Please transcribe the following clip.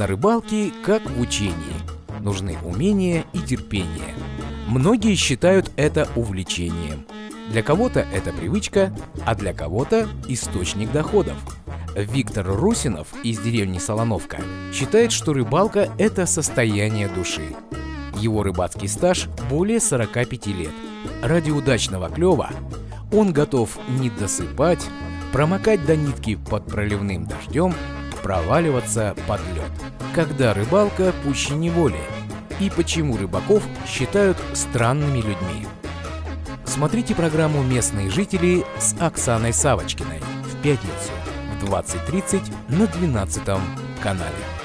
На рыбалке, как в учении, нужны умения и терпение. Многие считают это увлечением. Для кого-то это привычка, а для кого-то источник доходов. Виктор Русинов из деревни Солоновка считает, что рыбалка – это состояние души. Его рыбацкий стаж более 45 лет. Ради удачного клёва он готов не досыпать, промокать до нитки под проливным дождем, проваливаться под лед. Когда рыбалка пуще неволи? И почему рыбаков считают странными людьми? Смотрите программу «Местные жители» с Оксаной Савочкиной в пятницу в 20.30 на 12 канале.